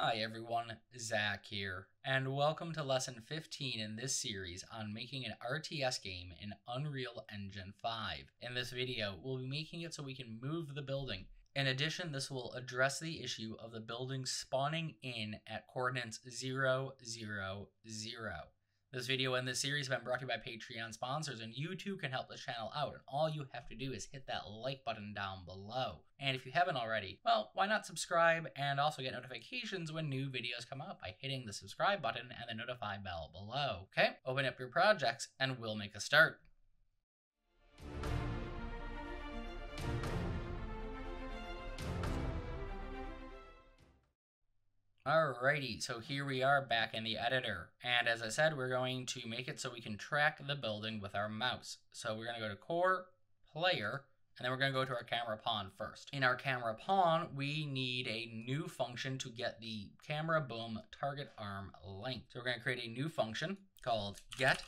Hi everyone, Zach here, and welcome to lesson 15 in this series on making an RTS game in Unreal Engine 5. In this video, we'll be making it so we can move the building. In addition, this will address the issue of the building spawning in at coordinates 0, 0, 0. This video and this series have been brought to you by Patreon sponsors, and you too can help the channel out. And all you have to do is hit that like button down below. And if you haven't already, well, why not subscribe and also get notifications when new videos come out by hitting the subscribe button and the notify bell below. Okay, open up your projects and we'll make a start. Alrighty, so here we are back in the editor. And as I said, we're going to make it so we can track the building with our mouse. So we're gonna go to core, player, and then we're gonna go to our camera pawn first. In our camera pawn, we need a new function to get the camera boom target arm length. So we're gonna create a new function called get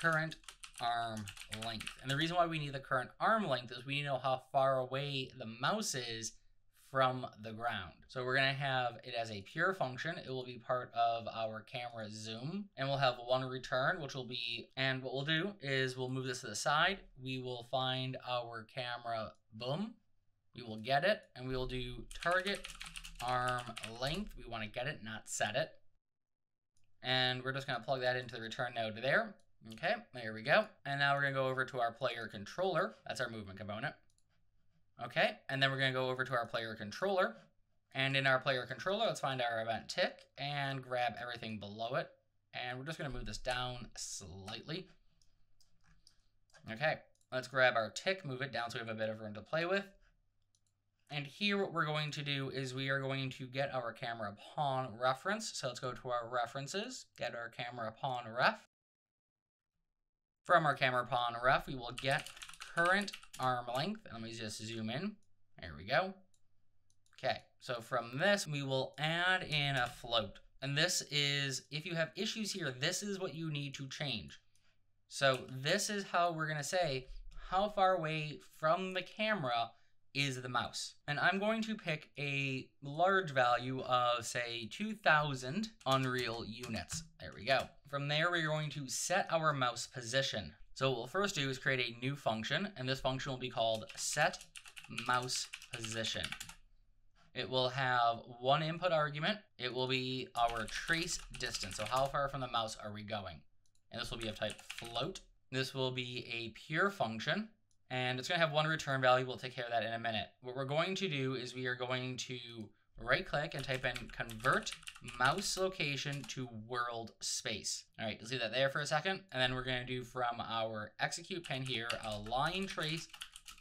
current arm length. And the reason why we need the current arm length is we need to know how far away the mouse is from the ground. So we're gonna have it as a pure function. It will be part of our camera zoom and we'll have one return, which will be, and what we'll do is we'll move this to the side. We will find our camera boom. We will get it and we will do target arm length. We wanna get it, not set it. And we're just gonna plug that into the return node there. Okay, there we go. And now we're gonna go over to our player controller. That's our movement component. Okay, and then we're gonna go over to our player controller. And in our player controller, let's find our event tick and grab everything below it. And we're just gonna move this down slightly. Okay, let's grab our tick, move it down so we have a bit of room to play with. And here what we're going to do is we are going to get our camera pawn reference. So let's go to our references, get our camera pawn ref. From our camera pawn ref, we will get current arm length. And let me just zoom in. There we go. Okay, so from this, we will add in a float. And this is, if you have issues here, this is what you need to change. So this is how we're gonna say how far away from the camera is the mouse. And I'm going to pick a large value of say 2000 Unreal units. There we go. From there, we're going to set our mouse position. So what we'll first do is create a new function, and this function will be called set mouse position. It will have one input argument. It will be our trace distance. So how far from the mouse are we going? And this will be of type float. This will be a pure function, and it's going to have one return value. We'll take care of that in a minute. What we're going to do is we are going to right click and type in convert mouse location to world space. All right, let's leave that there for a second. And then we're gonna do from our execute pin here, a line trace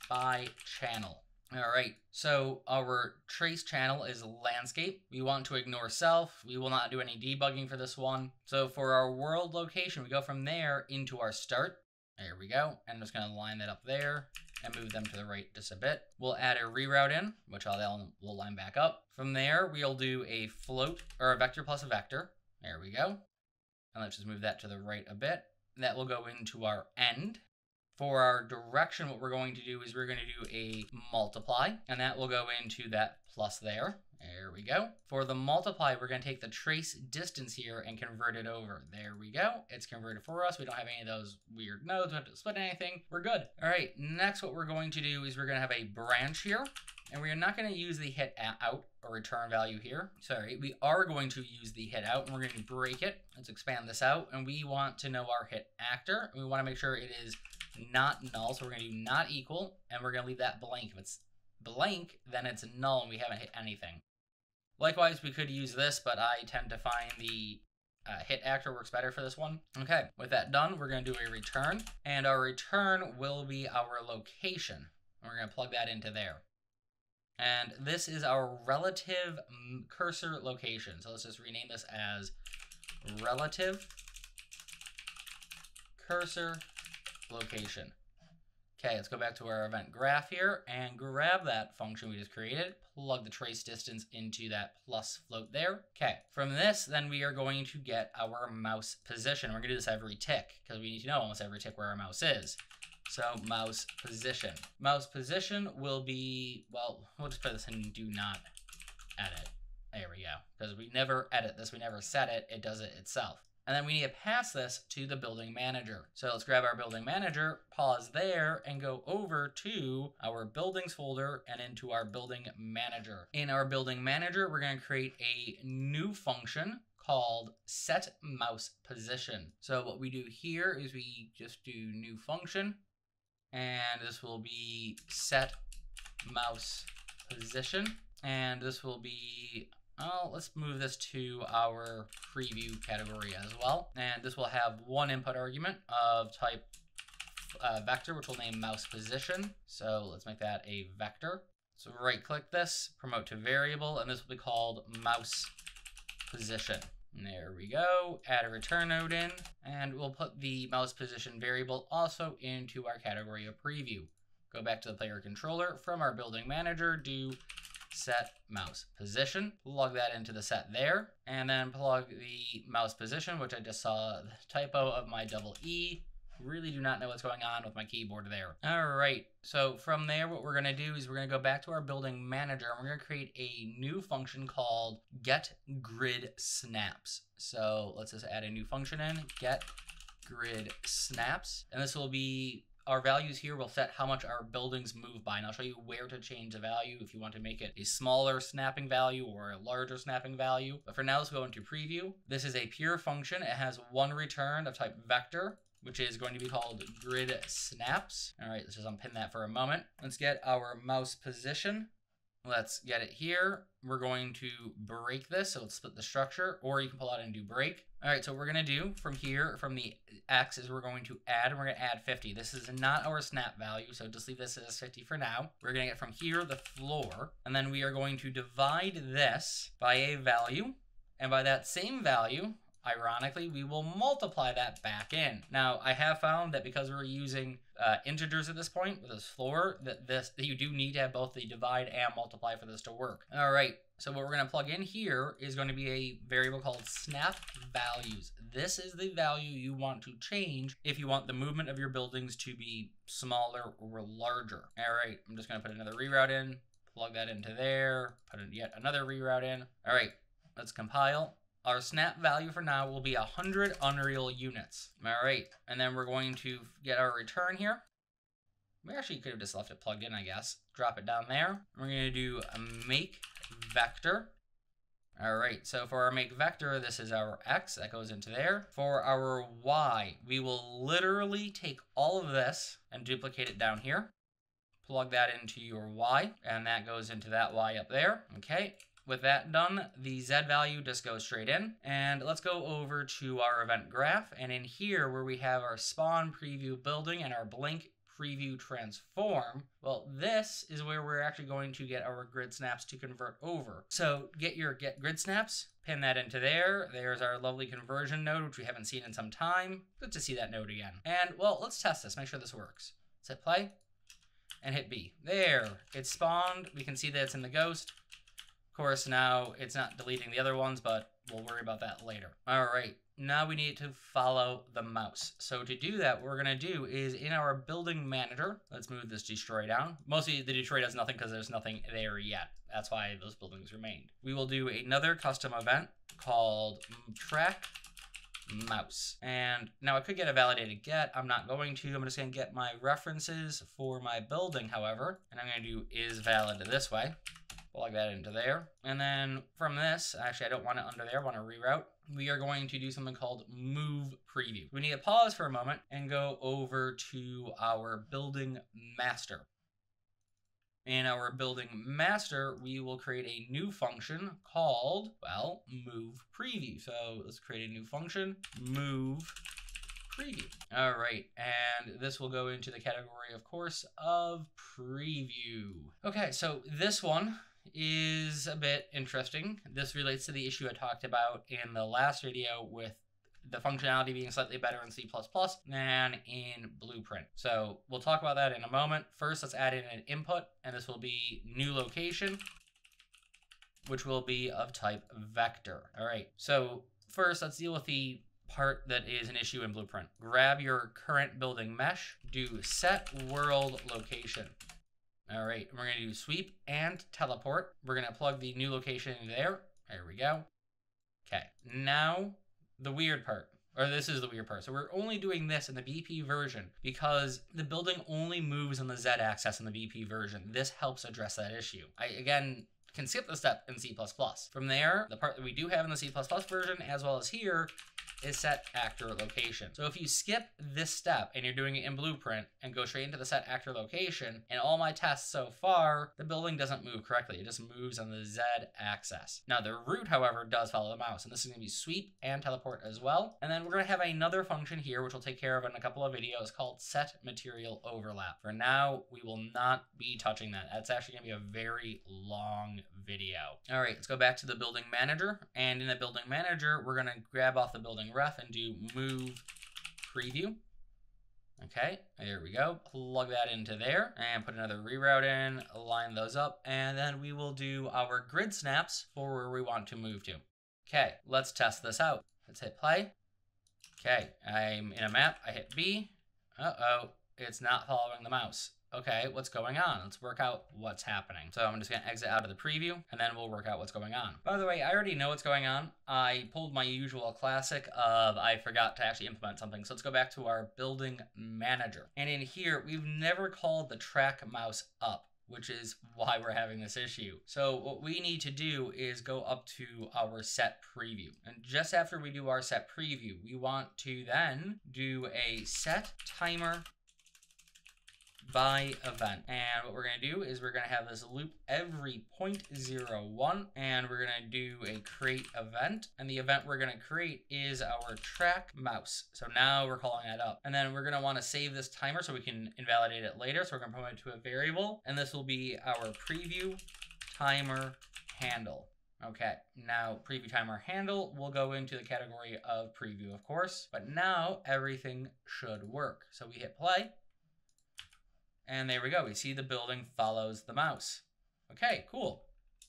by channel. All right, so our trace channel is landscape. We want to ignore self. We will not do any debugging for this one. So for our world location, we go from there into our start. There we go. And I'm just gonna line that up there and move them to the right just a bit. We'll add a reroute in, which I'll we'll line back up. From there, we'll do a float or a vector plus a vector. There we go. And let's just move that to the right a bit. That will go into our end. For our direction, what we're going to do is we're going to do a multiply, and that will go into that plus there. There we go. For the multiply, we're going to take the trace distance here and convert it over. There we go. It's converted for us. We don't have any of those weird nodes. We don't have to split anything. We're good. All right, next what we're going to do is we're going to have a branch here. And we're not going to use the hit out or return value here. Sorry, we are going to use the hit out and we're going to break it. Let's expand this out. And we want to know our hit actor. We want to make sure it is not null. So we're going to do not equal and we're going to leave that blank. If it's blank, then it's null and we haven't hit anything. Likewise, we could use this, but I tend to find the uh, hit actor works better for this one. Okay, with that done, we're going to do a return, and our return will be our location. We're to plug that into there. And this is our relative cursor location. So let's just rename this as relative cursor location. Okay, let's go back to our event graph here and grab that function we just created, plug the trace distance into that plus float there. Okay, from this, then we are going to get our mouse position. We're gonna do this every tick because we need to know almost every tick where our mouse is. So mouse position. Mouse position will be, well, we'll just put this in do not edit. There we go. Because we never edit this, we never set it, it does it itself. And then we need to pass this to the building manager. So let's grab our building manager, pause there, and go over to our buildings folder and into our building manager. In our building manager, we're going to create a new function called set mouse position. So what we do here is we just do new function, and this will be set mouse position, and this will be well, let's move this to our preview category as well. And this will have one input argument of type uh, vector, which we'll name mouse position. So let's make that a vector. So right click this, promote to variable, and this will be called mouse position. And there we go. Add a return node in, and we'll put the mouse position variable also into our category of preview. Go back to the player controller. From our building manager, do set mouse position. Plug that into the set there, and then plug the mouse position, which I just saw the typo of my double E. Really do not know what's going on with my keyboard there. All right, so from there, what we're gonna do is we're gonna go back to our building manager and we're gonna create a new function called get grid snaps. So let's just add a new function in, get grid snaps, and this will be our values here will set how much our buildings move by, and I'll show you where to change the value if you want to make it a smaller snapping value or a larger snapping value. But for now, let's go into preview. This is a pure function. It has one return of type vector, which is going to be called grid snaps. All right, let's just unpin that for a moment. Let's get our mouse position. Let's get it here. We're going to break this, so let's split the structure, or you can pull out and do break. All right, so we're gonna do from here, from the X, is we're going to add, and we're gonna add 50. This is not our snap value, so just leave this as 50 for now. We're gonna get from here the floor, and then we are going to divide this by a value, and by that same value, Ironically, we will multiply that back in. Now, I have found that because we're using uh, integers at this point with this floor, that this that you do need to have both the divide and multiply for this to work. All right, so what we're going to plug in here is going to be a variable called snap values. This is the value you want to change if you want the movement of your buildings to be smaller or larger. All right, I'm just going to put another reroute in, plug that into there, put in yet another reroute in. All right, let's compile our snap value for now will be 100 Unreal units. All right, and then we're going to get our return here. We actually could have just left it plugged in, I guess. Drop it down there. We're going to do a make vector. All right, so for our make vector, this is our x, that goes into there. For our y, we will literally take all of this and duplicate it down here. Plug that into your y, and that goes into that y up there, okay? With that done, the Z value just goes straight in. And let's go over to our event graph. And in here, where we have our spawn preview building and our blink preview transform, well, this is where we're actually going to get our grid snaps to convert over. So get your get grid snaps, pin that into there. There's our lovely conversion node, which we haven't seen in some time. Good to see that node again. And well, let's test this, make sure this works. Hit play and hit B. There, it's spawned. We can see that it's in the ghost. Of course, now it's not deleting the other ones, but we'll worry about that later. All right, now we need to follow the mouse. So to do that, what we're gonna do is in our building manager, let's move this destroy down. Mostly the destroy does nothing because there's nothing there yet. That's why those buildings remained. We will do another custom event called track mouse. And now I could get a validated get. I'm not going to. I'm just going to get my references for my building, however. And I'm going to do is valid this way plug that into there. And then from this, actually I don't want it under there, I want to reroute. We are going to do something called move preview. We need to pause for a moment and go over to our building master. In our building master, we will create a new function called, well, move preview. So let's create a new function, move preview. All right, and this will go into the category, of course, of preview. Okay, so this one is a bit interesting. This relates to the issue I talked about in the last video with the functionality being slightly better in C++ than in Blueprint. So we'll talk about that in a moment. First, let's add in an input, and this will be new location, which will be of type vector. All right, so first let's deal with the part that is an issue in Blueprint. Grab your current building mesh, do set world location. All right, we're gonna do sweep and teleport. We're gonna plug the new location in there, There we go. Okay, now the weird part. Or this is the weird part. So we're only doing this in the BP version because the building only moves on the Z-axis in the BP version. This helps address that issue. I, again, can skip the step in C++. From there, the part that we do have in the C++ version, as well as here, is set actor location. So if you skip this step and you're doing it in Blueprint and go straight into the set actor location, in all my tests so far, the building doesn't move correctly. It just moves on the Z axis. Now the root, however, does follow the mouse, and this is going to be sweep and teleport as well. And then we're going to have another function here, which we'll take care of in a couple of videos called set material overlap. For now, we will not be touching that. That's actually going to be a very long video. All right, let's go back to the building manager. And in the building manager, we're going to grab off the building ref and do move preview. Okay, there we go. Plug that into there and put another reroute in, line those up, and then we will do our grid snaps for where we want to move to. Okay, let's test this out. Let's hit play. Okay, I'm in a map. I hit B. Uh-oh, it's not following the mouse okay, what's going on? Let's work out what's happening. So I'm just gonna exit out of the preview and then we'll work out what's going on. By the way, I already know what's going on. I pulled my usual classic of I forgot to actually implement something. So let's go back to our building manager. And in here, we've never called the track mouse up which is why we're having this issue. So what we need to do is go up to our set preview. And just after we do our set preview, we want to then do a set timer by event. And what we're going to do is we're going to have this loop every 0.01 and we're going to do a create event. And the event we're going to create is our track mouse. So now we're calling that up. And then we're going to want to save this timer so we can invalidate it later. So we're going to put it to a variable and this will be our preview timer handle. Okay, now preview timer handle will go into the category of preview, of course, but now everything should work. So we hit play and there we go. We see the building follows the mouse. Okay, cool.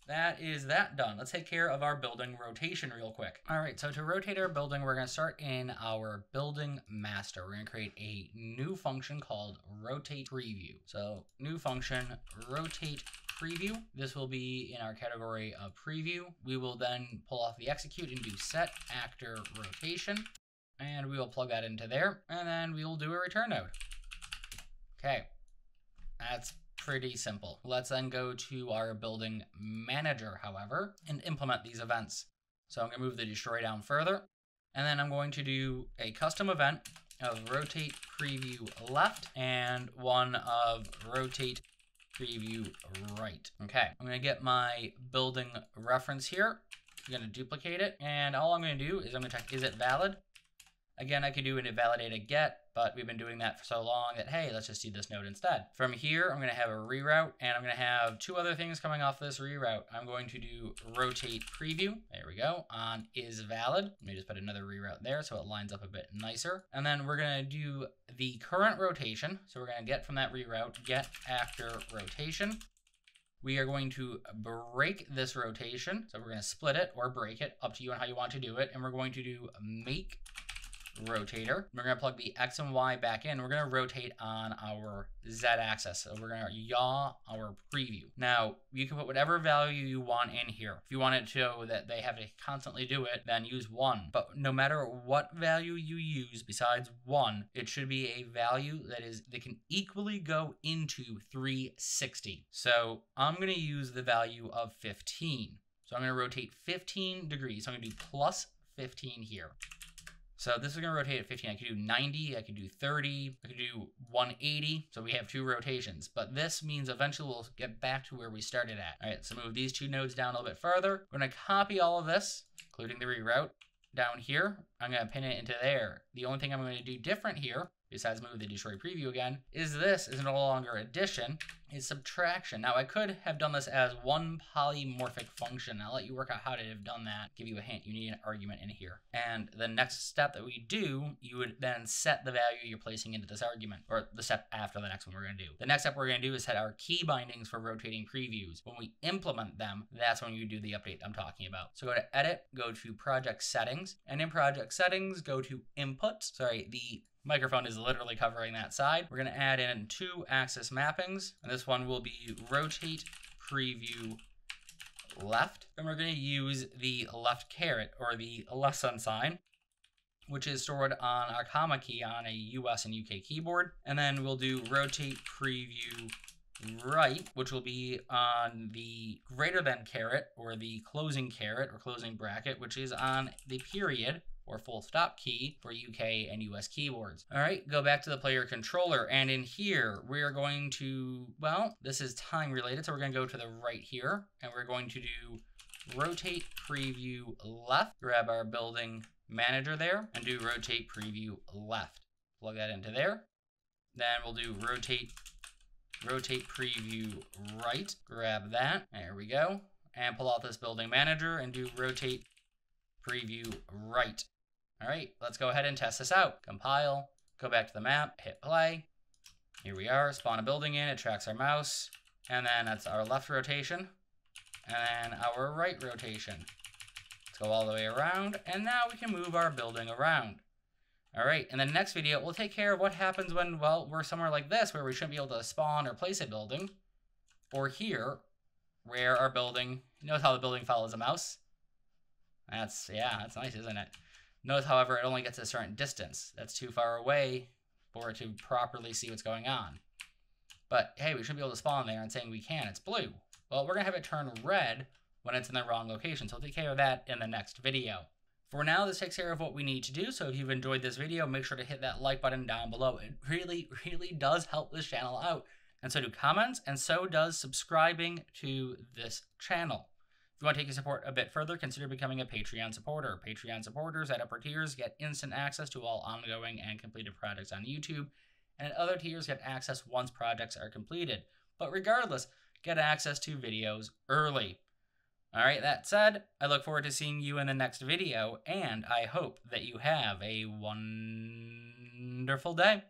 That is that done. Let's take care of our building rotation real quick. All right, so to rotate our building, we're gonna start in our building master. We're gonna create a new function called rotate preview. So new function, rotate preview. This will be in our category of preview. We will then pull off the execute and do set actor rotation. And we will plug that into there. And then we will do a return node. Okay, that's pretty simple. Let's then go to our building manager, however, and implement these events. So I'm going to move the destroy down further, and then I'm going to do a custom event of rotate preview left and one of rotate preview right. Okay, I'm going to get my building reference here. I'm going to duplicate it, and all I'm going to do is I'm going to check, is it valid? Again, I could do an invalidated get, but we've been doing that for so long that, hey, let's just do this node instead. From here, I'm going to have a reroute, and I'm going to have two other things coming off this reroute. I'm going to do rotate preview. There we go. On is valid. Let me just put another reroute there so it lines up a bit nicer. And then we're going to do the current rotation. So we're going to get from that reroute, get actor rotation. We are going to break this rotation. So we're going to split it or break it, up to you on how you want to do it. And we're going to do make rotator. We're going to plug the X and Y back in. We're going to rotate on our Z axis. So we're going to yaw our preview. Now, you can put whatever value you want in here. If you want it to show that they have to constantly do it, then use 1. But no matter what value you use besides 1, it should be a value that is that can equally go into 360. So I'm going to use the value of 15. So I'm going to rotate 15 degrees. So I'm going to do plus 15 here. So this is going to rotate at 15. I could do 90, I could do 30, I could do 180. So we have two rotations. But this means eventually we'll get back to where we started at. All right, so move these two nodes down a little bit further. We're going to copy all of this, including the reroute, down here. I'm going to pin it into there. The only thing I'm going to do different here besides move the destroy preview again, is this is no longer addition, is subtraction. Now I could have done this as one polymorphic function. I'll let you work out how to have done that. Give you a hint, you need an argument in here. And the next step that we do, you would then set the value you're placing into this argument, or the step after the next one we're gonna do. The next step we're gonna do is set our key bindings for rotating previews. When we implement them, that's when you do the update I'm talking about. So go to edit, go to project settings, and in project settings, go to input, sorry, the Microphone is literally covering that side. We're going to add in two axis mappings, and this one will be rotate preview left. And we're going to use the left caret or the less than sign which is stored on our comma key on a US and UK keyboard. And then we'll do rotate preview right, which will be on the greater than caret or the closing caret or closing bracket, which is on the period or full stop key for UK and US keyboards. All right, go back to the player controller. And in here, we are going to, well, this is time related. So we're gonna go to the right here and we're going to do rotate preview left, grab our building manager there and do rotate preview left. Plug that into there. Then we'll do rotate rotate preview right, grab that, there we go, and pull out this building manager and do rotate preview right. All right, let's go ahead and test this out. Compile, go back to the map, hit play. Here we are, spawn a building in, it tracks our mouse, and then that's our left rotation, and then our right rotation. Let's go all the way around, and now we can move our building around. All right, in the next video, we'll take care of what happens when, well, we're somewhere like this, where we shouldn't be able to spawn or place a building. Or here, where our building, notice how the building follows a mouse? That's, yeah, that's nice, isn't it? Notice, however, it only gets a certain distance. That's too far away for it to properly see what's going on. But, hey, we should be able to spawn there and saying we can. It's blue. Well, we're going to have it turn red when it's in the wrong location, so we'll take care of that in the next video. For now, this takes care of what we need to do, so if you've enjoyed this video, make sure to hit that like button down below. It really, really does help this channel out. And so do comments, and so does subscribing to this channel. If you want to take your support a bit further, consider becoming a Patreon supporter. Patreon supporters at upper tiers get instant access to all ongoing and completed projects on YouTube, and at other tiers get access once projects are completed. But regardless, get access to videos early. All right, that said, I look forward to seeing you in the next video, and I hope that you have a wonderful day.